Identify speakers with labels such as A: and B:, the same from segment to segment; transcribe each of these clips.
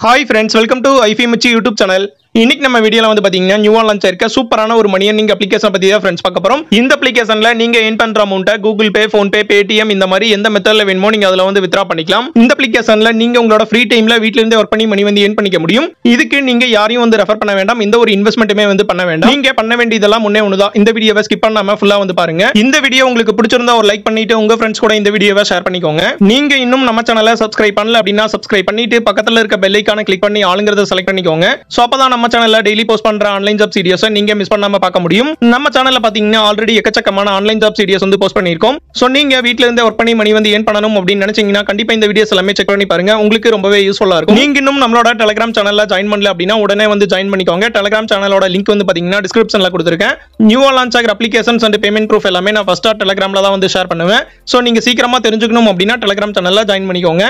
A: Hi friends welcome to ஐஃபி மிச்சி YouTube channel இன்னைக்கு நம்ம வீடியோல வந்து பாத்தீங்கன்னா நியூவா லான்ச் இருக்க சூப்பரான ஒரு மணி நீங்க அப்ளிகேஷன் பத்தி தான் ஃப்ரெண்ட்ஸ் பார்க்க போறோம். இந்த அப்ளிகேஷன்ல நீங்க ஏன் பண்ற அமௌண்ட்டை Google Pay PhonePe Paytm இந்த மாதிரி எந்த மெத்தட்ல வேணுமோ நீங்க அதுல வந்து வித்ரா பண்ணிக்கலாம். இந்த அப்ளிகேஷன்ல நீங்க உங்களோட ஃப்ரீ டைம்ல வீட்ல இருந்தே ஒர்க் பண்ணி மணி வந்து ஏன் பண்ணிக்க முடியும். இதுக்கு நீங்க யாரையும் வந்து ரெஃபர் பண்ண வேண்டாம். இந்த ஒரு இன்வெஸ்ட்மெண்ட்டுமே வந்து பண்ண வேண்டாம். நீங்க பண்ண வேண்டியதெல்லாம் முன்னே ஒண்ணுதான். இந்த வீடியோவை ஸ்கிப் பண்ணாம ஃபுல்லா வந்து பாருங்க. இந்த வீடியோ உங்களுக்கு பிடிச்சிருந்தா ஒரு லைக் பண்ணிட்டு உங்க ஃப்ரெண்ட்ஸ் கூட இந்த வீடியோவை ஷேர் பண்ணிக்கோங்க. நீங்க இன்னும் நம்ம சேனலை சப்ஸ்கிரைப் பண்ணல அப்படின்னா சப்ஸ்கிரைப் பண்ணிட்டு பக்கத்துல இருக்க பெல்லைக்கான கிளிக் பண்ணி ஆளுங்கிறத செலக்ட் பண்ணிக்கோங்க. சோ அப்பதான் நம்ம சேனல்ல டெய்லி போஸ்ட் பண்ற ஆன்லைன் ஜாப் சீரியஸை நீங்க மிஸ் பண்ணாம பார்க்க முடியும். நம்ம சேனல்ல பாத்தீங்கன்னா ஆல்ரெடி எக்கச்சக்கமான ஆன்லைன் ஜாப் சீரியஸ் வந்து போஸ்ட் பண்ணிருக்கோம் சோ நீங்க வீட்ல இருந்து ஒர்க் பண்ணி மணி வந்து ஏன் பண்ணணும் அப்படின்னு நினைச்சீங்கன்னா கண்டிப்பா இந்த வீடியோஸ் எல்லாமே செக் பண்ணி பாருங்க. உங்களுக்கு ரொம்பவே யூஸ்ஃபுல்லா இருக்கும். நீங்க இன்னும் நம்மளோட டெலிகிராம் சேனல்ல ஜாயின் பண்ணல அப்படின்னா உடனே வந்து ஜாயின் பண்ணிக்கோங்க. டெலிகிராம் சேனலோட லிங்க் வந்து பாத்தீங்கன்னா டிஸ்கிரிப்ஷன்ல கொடுத்துருக்கேன். நியூவா லான்ச் ஆகிற அப்ளிகேஷன்ஸ் அண்ட் பேமெண்ட் ப்ரூஃப் எல்லாமே நான் ஃபர்ஸ்டா டெலிகிராம்ல தான் வந்து ஷேர் பண்ணுவேன். சோ நீங்க சீக்கிரமா தெரிஞ்சுக்கணும் அப்படின்னா டெலிகிராம் சேனல்ல ஜாயின் பண்ணிக்கோங்க.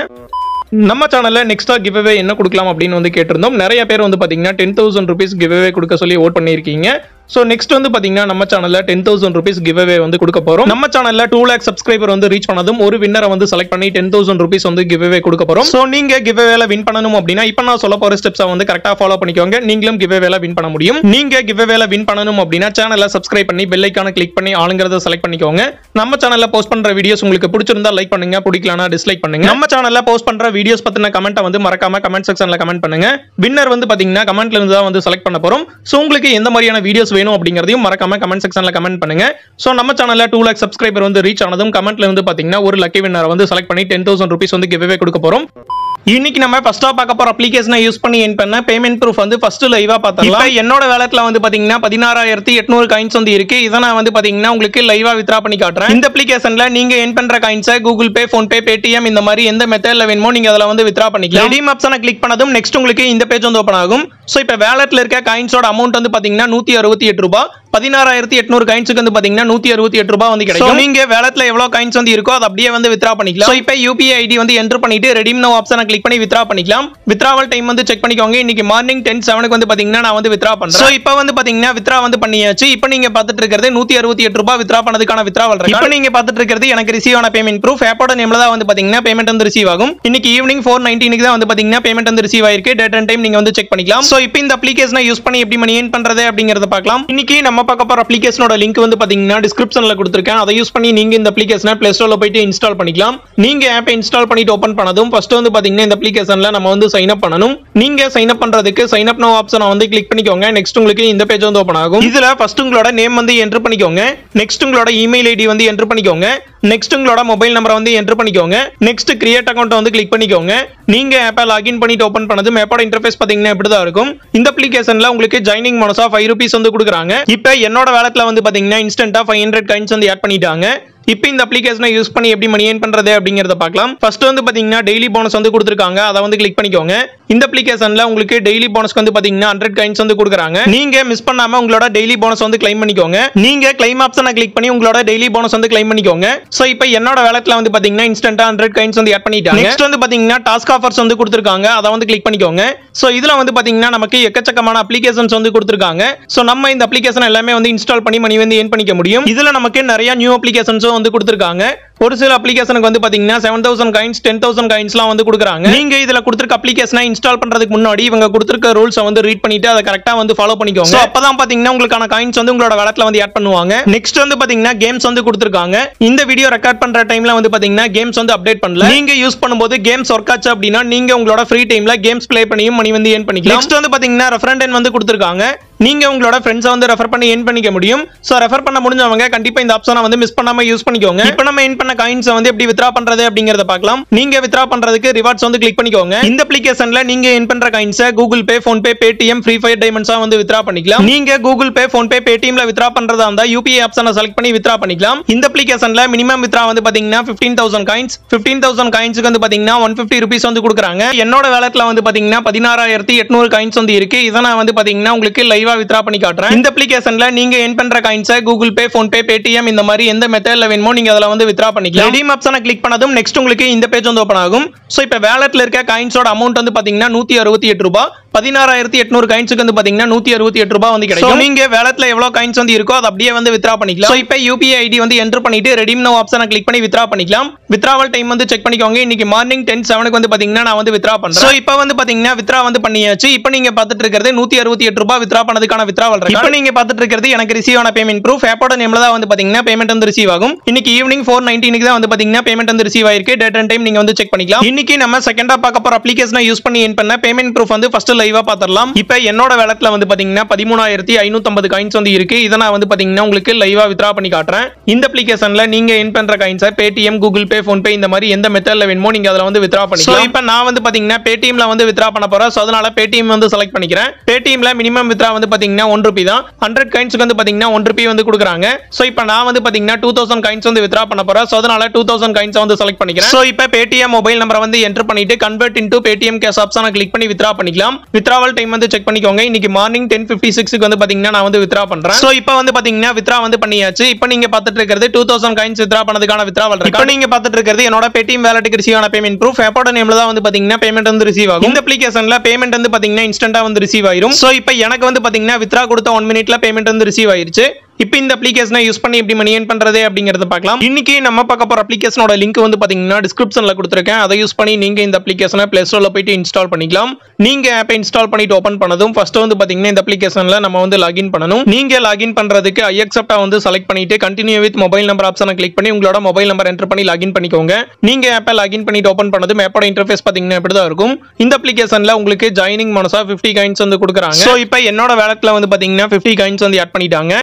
A: நம்ம சேனல்ல நெக்ஸ்டா கிவ்அவே என்ன கொடுக்கலாம் அப்படின்னு வந்து கேட்டிருந்தோம். நிறைய பேர் வந்து பாத்தீங்கன்னா டென் தௌசண்ட் ருபீஸ் கிவ்அவே கொடுக்க சொல்லி ஓட் பண்ணியிருக்கீங்க. ஸோ நெக்ஸ்ட் வந்து பார்த்தீங்கன்னா நம்ம சேனலில் டென் தௌசண்ட் ருபீஸ் கிவ்வே வந்து கொடுக்க போறோம். நம்ம சேனலில் டூ லேக் சப்ஸ்கிரைபர் வந்து ரீச் பண்ணதும் ஒரு வின்னரை வந்து செலக்ட் பண்ணி டென் தௌசண்ட் ருபீஸ் வந்து கிவ்அவே கொடுக்க போகிறோம் ஸோ நீங்க கிவ்அவேல வின் பண்ணணும் அப்படின்னா இப்போ நான் சொல்ல போகிற ஸ்டெப்ஸை வந்து கரெக்டாக ஃபாலோ பண்ணிக்கோங்க. நீங்களும் கிவ்அவேல வின் பண்ண முடியும். நீங்க கிவ்அவேல வின் பண்ணணும் அப்படின்னா சேனலை சப்ஸ்கிரைப் பண்ணி பெல்லைக்கான கிளிக் பண்ணி ஆளுங்கிறத செலக்ட் பண்ணிக்கோங்க. நம்ம சேனலில் போஸ்ட் பண்ணுற வீடியோஸ் உங்களுக்கு பிடிச்சிருந்தா லைக் பண்ணுங்க பிடிக்கலனா டிஸ்லைக் பண்ணுங்க. நம்ம சேனலில் போஸ்ட் பண்ணுற வீடியோஸ் பற்றின கமெண்ட்டை வந்து மறக்காம கமெண்ட் செக்ஷனில் கமெண்ட் பண்ணுங்க. வின்னர் வந்து பார்த்தீங்கன்னா கமெண்ட்ல இருந்து தான் வந்து செலக்ட் பண்ண போகிறோம் ஸோ உங்களுக்கு எந்த மாதிரியான வீடியோஸ் வேணும் அப்படிங்கறதையும் மறக்காம கமெண்ட் செக்ஷன்ல கமெண்ட் பண்ணுங்க. சோ நம்ம சேனல்ல டூ லேக் சப்ஸ்கிரைபர் வந்து ரீச் ஆனதும் கமெண்ட்ல இருந்து பாத்தீங்கன்னா ஒரு லக்கி வின்னரை வந்து செலக்ட் பண்ணி டென் தௌசண்ட் ருபீஸ் வந்து கிவ்வே கொடுக்க போறோம். இன்னைக்கு நம்ம ஃபர்ஸ்டா பார்க்க போற அப்ளிகேஷனை யூஸ் பண்ணி என் பண்ண பேமெண்ட் ப்ரூஃப் வந்து ஃபர்ஸ்ட் லைவா பார்த்தலாம் என்னோட வேலட்ல வந்து பாத்தீங்கன்னா பதினாறாயிரத்தி எட்நூறு காயின்ஸ் வந்து இருக்கு. இதை நான் வந்து பாத்தீங்கன்னா உங்களுக்கு லைவா வித்ரா பண்ணி காட்டுறேன். இந்த அப்ளிகேஷன்ல நீங்க என் பண்ற காயின்ஸை Google Pay PhonePe Paytm இந்த மாதிரி எந்த மெத்தட்ல வேணுமோ நீங்க அதில் வந்து வித்ரா பண்ணிக்கலாம். ரெடீம் ஆப்ஷனை கிளிக் பண்ணதும் நெக்ஸ்ட் உங்களுக்கு இந்த பேஜ் வந்து ஓப்பன் ஆகும். ஸோ இப்போ வேலட்ல இருக்க காயின்ஸோட அமௌண்ட் வந்து பாத்தீங்கன்னா நூத்தி அறுபத்தி எட்டு ரூபாய். பதினாறாயிரத்தி எட்நூறு காயின்ஸுக்கு வந்து பாத்தீங்கன்னா நூத்தி அறுபத்தி எட்டு ரூபாய் வந்து கிடைக்கும். நீங்க வேலட்ல எவ்வளவு காயின்ஸ் வந்து இருக்கோ அது அப்படியே வந்து வித்ரா பண்ணிக்கலாம். இப்போ யூபிஐ ஐடி வந்து என்டர் பண்ணிட்டு ரெடீம் நோ ஆப்ஷனை கிளிக் பண்ணி வித்ரா பண்ணிக்கலாம். வித்ராவல் டைம் வந்து செக் பண்ணிக்கோங்க. இன்னைக்கு மார்னிங் டென் செவனுக்கு வந்து பாத்தீங்கன்னா நான் வந்து வித்ரா பண்றேன். ஸோ இப்போ வந்து பாத்தீங்கன்னா வித்ரா வந்து பண்ணியாச்சு. இப்போ நீங்க பாத்துட்டு இருக்கிறது நூத்தி அறுபத்தி எட்டு ரூபாய் வித்ரா பண்ணதுக்கான வித்ராவல் இப்போ நீங்க பாத்துட்டு இருக்கிறது எனக்கு ரிசீவ் ஆன பேமெண்ட் ப்ரூஃப் ஆப்போட நேம்ல தான் வந்து பாத்தீங்கன்னா பேமெண்ட் வந்து ரிசீவ் ஆகும். இன்னைக்கு ஈவினிங் ஃபோர் நைன்டீனுக்கு தான் வந்து பாத்தீங்கன்னா பேமெண்ட் வந்து ரிசீவ் ஆயிருக்கு. டேட் அண்ட் டைம் நீங்க வந்து செக் பண்ணிக்கலாம். ஸோ இப்போ இந்த அப்ளிகேஷனை யூஸ் பண்ணி எப்படி மணி ஏன் பண்றது அப்படிங்கறத பார்க்கலாம். இன்னைக்கு நம்ம பார்க்க போற அப்ளிகேஷனோட லிங்க் வந்து பாத்தீங்கன்னா டிஸ்கிரிப்ஷன்ல கொடுத்துருக்கேன். அதை யூஸ் பண்ணி நீங்க இந்த அப்ளிகேஷனை பிளே ஸ்டோர்ல போயிட்டு இன்ஸ்டால் பண்ணிக்கலாம். நீங்க ஆப்பை இன்ஸ்டால் பண்ணிட்டு ஓபன் பண்ணதும் ஃபர்ஸ்ட் வந்து பாத்தீங்கன்னா இந்த அப்ளிகேஷன்ல நம்ம வந்து சைன் அப் பண்ணணும். நீங்க சைன் அப் பண்றதுக்கு சைன் அப் நோ ஆப்ஷனை வந்து கிளிக் பண்ணிக்கோங்க. நெக்ஸ்ட் உங்களுக்கு இந்த பேஜ் வந்து ஓப்பன் ஆகும். இதுல ஃபர்ஸ்ட் உங்களோட நேம் வந்து என்டர் பண்ணிக்கோங்க. நெக்ஸ்ட் உங்களோட இமெயில் ஐடி வந்து என்டர் பண்ணிக்கோங்க. நெக்ஸ்ட் உங்களோட மொபைல் நம்பரை வந்து என்டர் பண்ணிக்கோங்க. நெக்ஸ்ட் கிரியேட் அக்கௌண்ட் வந்து கிளிக் பண்ணிக்கோங்க. நீங்க ஆப்பை லாகின் பண்ணிட்டு ஓப்பன் பண்ணதும் ஆப்போட இன்டர்ஃபேஸ் பாத்தீங்கன்னா இப்படி தான் இருக்கும். இந்த அப்ளிகேஷன்ல உங்களுக்கு ஜாயினிங் மோனஸா ஃபைவ் ருபீஸ் வந்து கொடுக்குறாங்க. இப்போ என்னோட வேலட்ல வந்து பாத்தீங்கன்னா இன்ஸ்டன்டா ஃபைவ் ஹண்ட்ரட் காயின்ஸ் வந்து ஆட் பண்ணிட்டாங்க. இப்போ இந்த அப்ளிகேஷனை யூஸ் பண்ணி எப்படி மணி ஏன் பண்றது அப்படிங்கறத பார்க்கலாம். ஃபர்ஸ்ட் வந்து பாத்தீங்கன்னா டெய்லி போனஸ் வந்து கொடுத்துருக்காங்க. அதை வந்து கிளிக் பண்ணிக்கோங்க. இந்த அப்ளிகேஷன்ல உங்களுக்கு டெய்லி போனஸ்க்கு வந்து பாத்தீங்கன்னா ஹண்ட்ரட் காயின்ஸ் வந்து கொடுக்குறாங்க. நீங்க மிஸ் பண்ணாம உங்களோட டெய்லி போனஸ் வந்து கிளைம் பண்ணிக்கோங்க. நீங்க கிளைம் ஆப்ஷனை கிளிக் பண்ணி உங்களோட டெய்லி போனஸ் வந்து கிளைம் பண்ணிக்கோங்க. சோ இப்போ என்னோட வேலட்ல வந்து பாத்தீங்கன்னா இன்ஸ்டன்டா ஹண்ட்ரட் காயின்ஸ் வந்து ஆட் பண்ணிட்டாங்க. நெக்ஸ்ட் வந்து பாத்தீங்கன்னா டாஸ்க் ஆஃபர்ஸ் வந்து கொடுத்துருக்காங்க. அதை வந்து கிளிக் பண்ணிக்கோங்க. சோ இதுல வந்து பாத்தீங்கன்னா நமக்கு எக்கச்சக்கமான அப்ளிகேஷன்ஸ் வந்து கொடுத்துருக்காங்க. சோ நம்ம இந்த அப்ளிகேஷன் எல்லாமே வந்து இன்ஸ்டால் பண்ணி மணி வந்து ஏன் பண்ணிக்க முடியும். இதுல நமக்கு நிறைய நியூ அப்ளிகேஷன்ஸும் வந்து கொடுத்துருக்காங்க. ஒரு சில அப்ளிகேஷனுக்கு வந்து பாத்தீங்கன்னா seven thousand coins ten thousand காயின்ஸ்லாம் வந்து கொடுக்குறாங்க. நீங்க இதுல கொடுத்துருக்க அப்ளிகேஷனை இன்ஸ்டால் பண்றதுக்கு முன்னாடி இவங்க கொடுத்துருக்க ரூல்ஸை வந்து ரீட் பண்ணிட்டு அதை கரெக்டா வந்து ஃபாலோ பண்ணிக்கோங்க. So, அப்பதான் பாத்தீங்கன்னா உங்களுக்கான காயின்ஸ் வந்து உங்களோட வளத்துல வந்து ஆட் பண்ணுவாங்க. நெக்ஸ்ட் வந்து பாத்தீங்கன்னா கேம்ஸ் வந்து கொடுத்துருக்காங்க. இந்த வீடியோ ரெக்கார்ட் பண்ற டைம்ல வந்து பாத்தீங்கன்னா கேம்ஸ் வந்து அப்டேட் பண்ணல. நீங்க யூஸ் பண்ணும்போது கேம்ஸ் ஒர்க் ஆச்சு அப்படின்னா நீங்க உங்களோட ஃப்ரீ டைம்ல கேம்ஸ் ப்ளே பண்ணியும் மணி வந்து ஏன் பண்ணிக்கலாம். நெக்ஸ்ட் வந்து பாத்தீங்கன்னா ரெஃபரண்ட் வந்து கொடுத்துருக்காங்க. நீங்க உங்களோட ஃப்ரெண்ட்ஸை வந்து ரெஃபர் பண்ணி ஏன் பண்ணிக்க முடியும். சோ ரெஃபர் பண்ண முடிஞ்சவங்க கண்டிப்பா இந்த ஆப்ஷனை வந்து மிஸ் பண்ணாம யூஸ் பண்ணிக்கோங்க. இப்போ நம்ம ஏன் பண்ண காயின்ஸை வந்து எப்படி வித்ரா பண்றது அப்படிங்கறத பார்க்கலாம். நீங்க வித்ரா பண்றதுக்கு ரிவார்ட்ஸ் வந்து கிளிக் பண்ணிக்கோங்க. இந்த அப்ளிகேஷன்ல நீங்க என் பண்ற காயின்ஸை Google Pay PhonePe Paytm Free Fire டைமண்ட்ஸா வந்து வித்ரா பண்ணிக்கலாம். நீங்க கூகுள் பே போன் பே பேடிஎம்ல வித்ரா பண்றதா இருந்தா யூபிஐ ஆப்ஷனை செலக்ட் பண்ணி வித்ரா பண்ணிக்கலாம். இந்த அப்ளிகேஷன்ல மினிமம் வித்ரா வந்து பாத்தீங்கன்னா fifteen thousand coins fifteen thousand காயின்ஸுக்கு வந்து பாத்தீங்கன்னா ஒன் பிப்டி ருபீஸ் வந்து கொடுக்குறாங்க. என்னோட வேலட்ல வந்து பாத்தீங்கன்னா பதினாறாயிரத்தி எட்நூறு காயின்ஸ் வந்து இருக்கு. இதை நான் வந்து பாத்தீங்கன்னா உங்களுக்கு லைவா வித்ரா பண்ணி காட்டுறேன். இந்த அப்ளிகேஷன்ல நீங்க என் பண்ற காயின்ஸை Google Pay PhonePe Paytm இந்த மாதிரி எந்த மெத்தட்ல வேணுமோ நீங்க அதுல வந்து வித்ரா பண்ணிக்கலாம். ரெடீம் ஆப்ஷனை கிளிக் பண்ணதும் நெக்ஸ்ட் உங்களுக்கு இந்த பேஜ் வந்து ஓப்பன் ஆகும். ஸோ இப்போ வேலட்ல இருக்க காயின்ஸோட அமௌண்ட் வந்து பாத்தீங்கன்னா நூத்தி அறுபத்தி எட்டு ரூபாய். பதினாறாயிரத்தி எட்நூறு காயின்ஸுக்கு வந்து பாத்தீங்கன்னா நூத்தி அறுபத்தி எட்டு ரூபாய் வந்து கிடைக்கும். நீங்க வேலட்ல எவ்வளவு காயின்ஸ் வந்து இருக்கோ அது அப்படியே வந்து வித்ரா பண்ணிக்கலாம். இப்போ யூபிஐ ஐடி வந்து என்டர் பண்ணிட்டு ரெடீம் நோ ஆப்ஷனை கிளிக் பண்ணி வித்ரா பண்ணிக்கலாம். வித்ராவல் டைம் வந்து செக் பண்ணிக்கோங்க. இன்னைக்கு மார்னிங் டென் செவனுக்கு வந்து பாத்தீங்கன்னா நான் வந்து வித்ரா பண்றேன். ஸோ இப்போ வந்து பாத்தீங்கன்னா வித்ரா வந்து பண்ணியாச்சு. இப்போ நீங்க பார்த்துட்டு இருக்கிறது நூத்தி அறுபத்தி எட்டு ரூபாய் வித்ரா பண்ணதுக்கான வித்ராவல் இப்போ நீங்க பார்த்துட்டு இருக்கிறது எனக்கு ரிசீவ் ஆன பேமெண்ட் ப்ரூஃப் ஆப்போட நேம்ல தான் வந்து பாத்தீங்கன்னா பேமெண்ட் வந்து ரிசீவ் ஆகும். இன்னைக்கு ஈவினிங் ஃபோர் நைன்டீனுக்கு தான் வந்து பாத்தீங்கன்னா பேமெண்ட் வந்து ரிசீவ் ஆயிருக்கு. டேட் அண்ட் டைம் நீங்க வந்து செக் பண்ணிக்கலாம். இன்னைக்கு நம்ம செகண்டா பார்க்க போற அப்ளிகேஷனை யூஸ் பண்ணி என் பண்ண பேமெண்ட் ப்ரூஃப் வந்து ஃபர்ஸ்ட் லைவா பாத்திரலாம் இப்போ என்னோட வேலட்ல வந்து பாத்தீங்கன்னா பதிமூணாயிரத்தி ஐநூத்தம்பது காயின்ஸ் வந்து இருக்கு. இதை நான் வந்து பாத்தீங்கன்னா உங்களுக்கு லைவா வித்ரா பண்ணி காட்டுறேன். இந்த அப்ளிகேஷன்ல நீங்க என் பண்ற காயின்ஸை Paytm Google Pay PhonePe இந்த மாதிரி எந்த மெத்தட்ல வேணுமோ நீங்க அதுல வந்து வித்ரா பண்ணிக்கலாம். இப்போ நான் வந்து பாத்தீங்கன்னா பேடிஎம்ல வந்து வித்ரா பண்ண போறேன். ஸோ அதனால பேடிஎம் வந்து செலக்ட் பண்ணிக்கிறேன். பேடிஎம்ல மினிமம் வித்ரா வந்து பாத்தீங்கன்னா ஒன் ருபி தான். ஹண்ட்ரட் காயின்ஸ்க்கு வந்து பாத்தீங்கன்னா ஒன் ருபி வந்து கொடுக்குறாங்க. ஸோ இப்போ நான் வந்து பாத்தீங்கன்னா டூ தௌசண்ட் காயின்ஸ் வந்து வித்ரா பண்ண போறேன். ஸோ அதனால டூ தௌசண்ட் காயின்ஸ் வந்து செலக்ட் பண்ணிக்கிறேன். ஸோ இப்போ பேடிஎம் மொபைல் நம்பரை வந்து என்டர் பண்ணிட்டு கன்வெர்ட் இன்டூ பேடிஎம் கேஷ் ஆப்ஷனை கிளிக் பண்ணி வித்ரா பண்ணிக்கலாம். வித்ராவல் டைம் வந்து செக் பண்ணிக்கோங்க. இன்னைக்கு மார்னிங் டென் ஃபிஃப்டி சிக்ஸ்க்கு வந்து பார்த்தீங்கன்னா நான் வந்து வித்ரா பண்றேன். ஸோ இப்போ வந்து பார்த்தீங்கன்னா வித்ரா வந்து பண்ணியாச்சு. இப்போ நீங்க பார்த்துட்டு இருக்கிறது டூ தௌசண்ட் காயின்ஸ் வித்ரா பண்ணதுக்கான வித்ராவல் இப்போ நீங்க பார்த்துட்டு இருக்கிறது என்னோட பேடிஎம் வேலட்டுக்கு ரிசீவ் ஆன பேமெண்ட் ப்ரூஃப் எப்போட நேம்ல தான் வந்து பார்த்தீங்கன்னா பேமெண்ட் வந்து ரிசீவ் ஆகும். இந்த அப்ளிகேஷன்ல பேமெண்ட் வந்து பார்த்தீங்கன்னா இன்ஸ்டன்டா வந்து ரிசீவ் ஆயிரும். ஸோ இப்போ எனக்கு வந்து பார்த்தீங்கன்னா வித்ரா கொடுத்த ஒன் மினிட்ல பேமெண்ட் வந்து ரிசீவ் ஆயிருச்சு. இப்போ இந்த அப்ளிகேஷனை யூஸ் பண்ணி எப்படி மணி ஏன் பண்றது அப்படிங்கறத பார்க்கலாம். இன்னைக்கு நம்ம பார்க்க போற அப்ளிகேஷனோட லிங்க் வந்து பாத்தீங்கன்னா டிஸ்கிரிப்ஷன்ல கொடுத்துருக்கேன். அதை யூஸ் பண்ணி நீங்க இந்த அப்ளிகேஷனை பிளே ஸ்டோர்ல போயிட்டு இன்ஸ்டால் பண்ணிக்கலாம். நீங்க ஆப்பை இன்ஸ்டால் பண்ணிட்டு ஓபன் பண்ணதும் ஃபர்ஸ்ட் வந்து பாத்தீங்கன்னா இந்த அப்ளிகேஷன்ல நம்ம வந்து லாகின் பண்ணணும். நீங்க லாகின் பண்றதுக்கு ஐ அக்செப்டா வந்து செலக்ட் பண்ணிட்டு கண்டினியூ வித் மொபைல் நம்பர் ஆப்ஷனை கிளிக் பண்ணி உங்களோட மொபைல் நம்பர் என்டர் பண்ணி லாகின் பண்ணிக்கோங்க. நீங்க ஆப்பை லாகின் பண்ணிட்டு ஓபன் பண்ணதும் ஆப்போட இன்டர்ஃபேஸ் பாத்தீங்கன்னா இப்படி தான் இருக்கும். இந்த அப்ளிகேஷன்ல உங்களுக்கு ஜாயினிங் மனசா 50 காயின்ஸ் வந்து கொடுக்குறாங்க. ஸோ இப்போ என்னோட வேலட்ல வந்து பாத்தீங்கன்னா 50 காயின்ஸ் வந்து ஆட் பண்ணிட்டாங்க.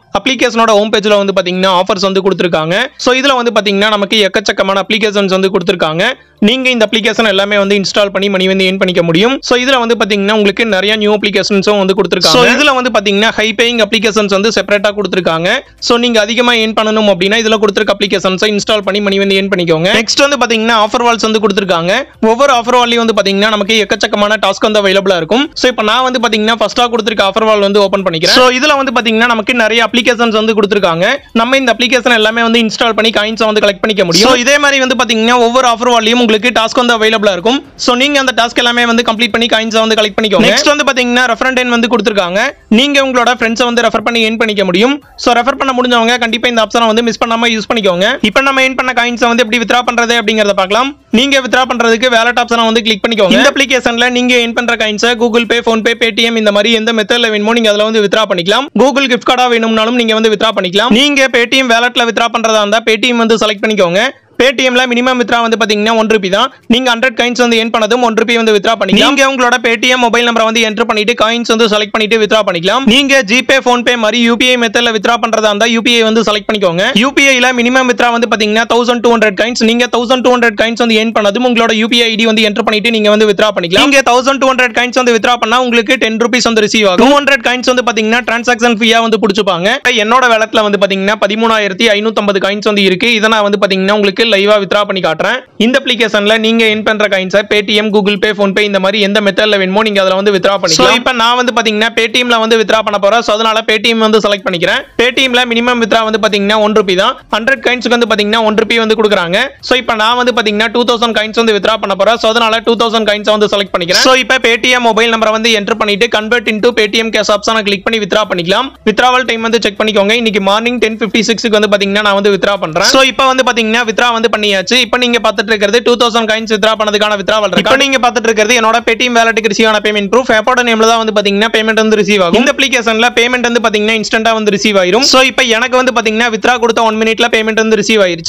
A: அப்ளிகேஷனோட ஹோம் பேஜ்ல வந்து பாத்தீங்கன்னா ஆஃபர்ஸ் வந்து கொடுத்துருக்காங்க. ஸோ இதுல வந்து பாத்தீங்கன்னா நமக்கு எக்கச்சக்கமான அப்ளிகேஷன்ஸ் வந்து கொடுத்துருக்காங்க. நீங்க இந்த அப்ளிகேஷன் எல்லாமே வந்து இன்ஸ்டால் பண்ணி மணி வந்து ஏன் பண்ணிக்க முடியும். ஸோ இதுல வந்து பாத்தீங்கன்னா உங்களுக்கு நிறைய நியூ அப்ளிகேஷன்ஸும் வந்து கொடுத்துருக்காங்க. ஸோ இதுல வந்து பாத்தீங்கன்னா ஹை பேயிங் அப்ளிகேஷன்ஸ் வந்து செப்பரேட்டா கொடுத்துருக்காங்க. ஸோ நீங்க அதிகமா ஏன் பண்ணணும் அப்படின்னா இதுல கொடுத்துருக்க அப்ளிகேஷன்ஸை இன்ஸ்டால் பண்ணி மணி வந்து ஏன் பண்ணிக்கோங்க. நெக்ஸ்ட் வந்து பாத்தீங்கன்னா ஆஃபர் வால்ஸ் வந்து கொடுத்துருக்காங்க. ஒவ்வொரு ஆஃபர் வால்லையும் வந்து பாத்தீங்கன்னா நமக்கு எக்கச்சக்கமான டாஸ்க் வந்து அவைலபிளா இருக்கும். ஸோ இப்போ நான் வந்து பாத்தீங்கன்னா ஃபர்ஸ்டா கொடுத்துருக்க ஆஃபர் வால் வந்து ஓப்பன் பண்ணிக்கிறேன். ஸோ இதுல வந்து பாத்தீங்கன்னா நமக்கு நிறைய அப்ளிகேஷன்ஸ் வந்து கொடுத்துருக்காங்க. நம்ம இந்த அப்ளிகேஷன் எல்லாமே வந்து இன்ஸ்டால் பண்ணி காயின்ஸ் வந்து கலெக்ட் பண்ணிக்க முடியும். இதே மாதிரி வந்து பாத்தீங்கன்னா ஒவ்வொரு ஆஃபர் வால்லையும் உங்களுக்கு டாஸ்க் வந்து அவைலபிளா இருக்கும். ஸோ நீங்க அந்த டாஸ்க் எல்லாமே வந்து கம்ப்ளீட் பண்ணி காயின்ஸ் வந்து கலெக்ட் பண்ணிக்கோங்க. நெக்ஸ்ட் வந்து பாத்தீங்கன்னா ரெஃபரண்ட் எண் வந்து கொடுத்துருக்காங்க. நீங்க உங்களோட ஃப்ரெண்ட்ஸை வந்து ரெஃபர் பண்ணி ஏன் பண்ணிக்க முடியும். ஸோ ரெஃபர் பண்ண முடிஞ்சவங்க கண்டிப்பா இந்த ஆப்ஷனை வந்து மிஸ் பண்ணாம யூஸ் பண்ணிக்கோங்க. இப்போ நம்ம ஏன் பண்ண காயின்ஸை வந்து எப்படி வித்ரா பண்றது அப்படிங்கறத பார்க்கலாம். நீங்க வித்ரா பண்றதுக்கு வேலட் ஆப்ஷனை வந்து கிளிக் பண்ணிக்கோங்க. இந்த அப்ளிகேஷன்ல நீங்க ஏன் பண்ற காயின்ஸை Google Pay PhonePe Paytm இந்த மாதிரி எந்த மெத்தட்ல வேணுமோ நீங்க அதுல வந்து வித்ரா பண்ணிக்கலாம். கூகுள் கிஃப்ட் கார்டா வேணும்னாலும் நீங்க வந்து வித்ரா பண்ணிக்கலாம். நீங்க பேடிஎம் வேலட்ல வித்ரா பண்றதா இருந்தா பேடிஎம் வந்து செலக்ட் பண்ணிக்கோங்க. பேடிஎம்ல மினிமம் வித்ரா வந்து பாத்தீங்கன்னா ஒன் ருபி தான். நீங்க ஹண்ட்ரட் காயின்ஸ் வந்து ஏன் பண்ணதும் ஒன் ருபி வந்து வித்ரா பண்ணிக்கலாம். நீங்க உங்களோட பேடிஎம் மொபைல் நம்பரை வந்து என்டர் பண்ணிட்டு காயின்ஸ் வந்து செலக்ட் பண்ணிட்டு வித்ரா பண்ணிக்கலாம். நீங்க ஜிபே ஃபோன் பே மாதிரி யூபிஐ மெத்தட்ல வித்ரா பண்றதா இருந்தா யூபிஐ வந்து செலக்ட் பண்ணிக்கோங்க. யூபிஐல மினிமம் வித்ரா வந்து பாத்தீங்கன்னா தௌசண்ட் டூ ஹண்ட்ரட் காயின்ஸ் நீங்க தௌசண்ட் டூ ஹண்ட்ரட் காயின்ஸ் வந்து ஏன் பண்ணதும் உங்களோட யூபிஐ ஐடி வந்து என்டர் பண்ணிட்டு நீங்க வந்து வித்ரா பண்ணிக்கலாம். நீங்க தௌசண்ட் டூ ஹண்ட்ரட் காயின்ஸ் வந்து வித்ரா பண்ணா உங்களுக்கு டென் ருபீஸ் வந்து ரிசீவ் ஆகும். டூ ஹண்ட்ரட் காயின்ஸ் வந்து பாத்தீங்கன்னா டிரான்சாக்ஷன் ஃபீயா வந்து பிடிச்சிப்பாங்க. என்னோட வேலட்ல வந்து பாத்தீங்கன்னா பதிமூணாயிரத்தி ஐநூத்தம்பது காயின்ஸ் வந்து இருக்கு. இதை நான் வந்து பாத்தீங்கன்னா உங்களுக்கு லைவா வித்ரா பண்ணி காட்டுறேன். இந்த அப்ளிகேஷன்ல நீங்க என் பண்ற காயின்ஸை Paytm Google Pay PhonePe இந்த மாதிரி எந்த மெத்தட்ல வேணுமோ நீங்க அதுல வந்து வித்ரா பண்ணிக்கலாம். இப்போ நான் வந்து பாத்தீங்கன்னா பேடிஎம்ல வந்து வித்ரா பண்ண போறேன். ஸோ அதனால பேடிஎம் வந்து செலக்ட் பண்ணிக்கிறேன். பேடிஎம்ல மினிமம் வித்ரா வந்து பாத்தீங்கன்னா ஒன் ருபி தான். ஹண்ட்ரட் காயின்ஸ்க்கு வந்து பாத்தீங்கன்னா ஒன் ருபி வந்து கொடுக்குறாங்க. ஸோ இப்போ நான் வந்து பாத்தீங்கன்னா டூ தௌசண்ட் காயின்ஸ் வந்து வித்ரா பண்ண போறேன். ஸோ அதனால டூ தௌசண்ட் காயின்ஸ் வந்து செலக்ட் பண்ணிக்கிறேன். ஸோ இப்போ பேடிஎம் மொபைல் நம்பரை வந்து என்டர் பண்ணிட்டு கன்வெர்ட் இன்டூ பேடிஎம் கேஷ் ஆப்ஷனை கிளிக் பண்ணி வித்ரா பண்ணிக்கலாம். வித்ராவல் டைம் வந்து செக் பண்ணிக்கோங்க. இன்னைக்கு மார்னிங் டென் ஃபிஃப்டி சிக்ஸ்க்கு வந்து பாத்தீங்கன்னா நான் வந்து வித்ரா பண்றேன். ஸோ இப்போ வந்து பாத்தீங்கன்னா வித்ரா வந்து பண்ணியாச்சு. இப்போ நீங்க பார்த்துட்டு இருக்கிறது டூ தௌசண்ட் காயின்ஸ் வித்ரா பண்ணதுக்கான வித்ராவல் இப்போ நீங்க பார்த்துட்டு இருக்கிறது என்னோட பேடிஎம் வேலட்டுக்கு ரிசீவ் ஆன பேமெண்ட் ப்ரூஃப் ஆப்போட நேம்ல தான் வந்து பாத்தீங்கன்னா பேமெண்ட் வந்து ரிசீவ் ஆகும். இந்த அப்ளிகேஷன்ல பேமெண்ட் வந்து பாத்தீங்கன்னா இன்ஸ்டன்டா வந்து ரிசீவ் ஆயிரும். ஸோ இப்போ எனக்கு வந்து பாத்தீங்கன்னா வித்ரா கொடுத்த ஒன் மினிட்ல பேமெண்ட் வந்து ரிசீவ் ஆயிருச்சு.